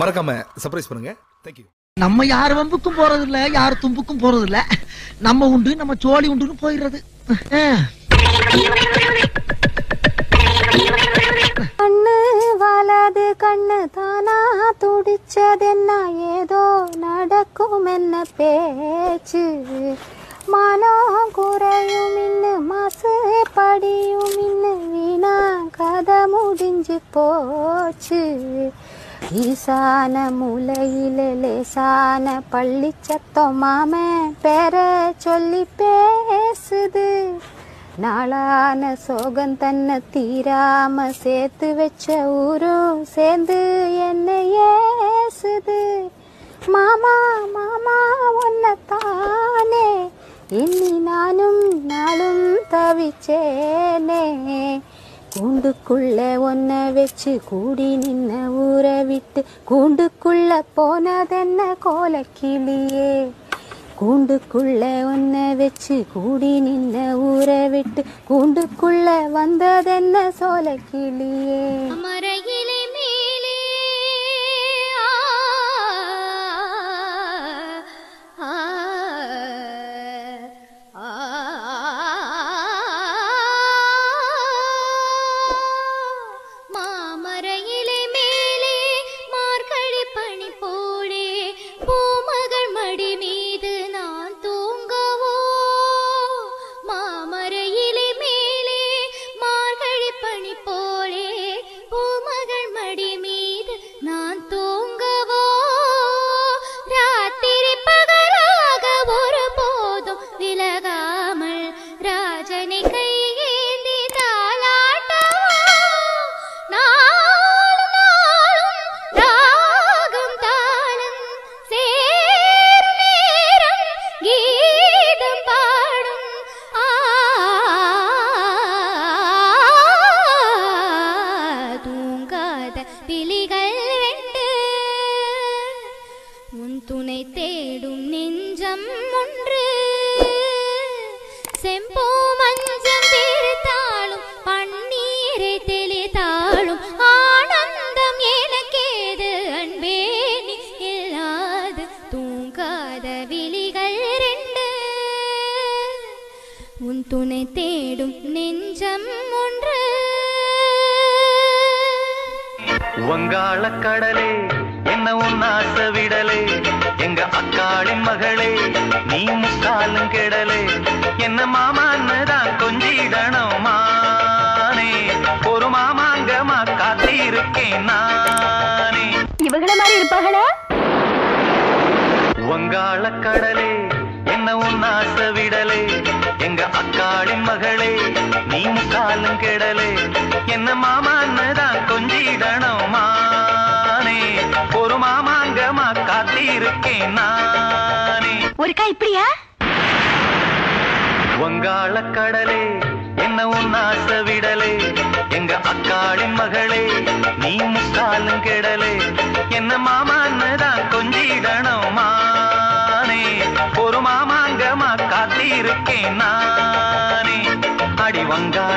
மறக்காம சர்ப்ரைஸ் பண்ணுங்க. தேங்க்யூ நம்ம யார் வம்புக்கும் போறது இல்ல யார் தும்புக்கும் போறது இல்ல நம்ம உண்டு நம்ம சோழி உண்டுன்னு போயிடுறது. கண்ணு வலது கண்ணு தானா துடிச்சதென்ன? ஏதோ நடக்கும் என்ன பேச்சு? மனம் குறையும் இன்னு மாசு படியும் இன்னு வீணா கதை முடிஞ்சு போச்சு. ஈசான மூலையில லேசான பள்ளி சத்தம் மாமன் பெற சொல்லி பேசுது. நாளான சோகம் தன்னை தீராம சேர்த்து வச்ச ஊரும் சேர்ந்து என்ன ஏசுது. மாமா மாமா தானே. இன்னி நானும் நாளும் தவிச்சே கூண்டுக்குள்ள ஒன்ன வச்சு கூடி நின்ன ஊரை விட்டு கூண்டுக்குள்ள போனதென்ன கோலக்கிளியே? கூண்டுக்குள்ள ஒன்ன வச்சு கூடி நின்ன ஊரை விட்டு கூண்டுக்குள்ள வந்ததென்ன சோலக்கிளியே? மறையிலே தூங்காத பிலிகள் ரெண்டு உன் துணை தேடும் நெஞ்சம் ஒன்று. செம்போ மஞ்சம் தீர்த்தாலும் பன்னீரை தெளித்தாலும் ஆனந்தம் எனக்கேது அன்பே இல்லாது தூங்காத விழிகள் ரெண்டு. உன் துணை தேடும் நெஞ்சம் ஒன்று. வங்காள கடலே என்ன உன் ஆசை விடலே எங்க அக்காளின் மகளே நீ முக்காலும் கெடலே. என்ன மாமான்னு தான் கொஞ்சிடணும் மானே ஒரு மாமாங்கமா காத்திருக்கேன் நானே. இவங்கள மாதிரி இருப்பாங்களா? வங்காள கடலே என்ன உன் ஆசை விடலே எங்க அக்காளின் மகளே நீ முக்காலும் கெடலே. என்ன மாமான்னு மாமாங்கமா காத்திருக்கேன் நானே. ஒருக்கா இப்படியா? வங்காள கடலே என்ன உன் ஆசை விடலே? எங்க அக்காளின் மகளே நீ முக்காலும் கெடலே. என்ன மாமான்னு தான் கொஞ்சிடணும் மானே. ஒரு மாமாங்கமா காத்திருக்கேன் நானே. அடி வங்கா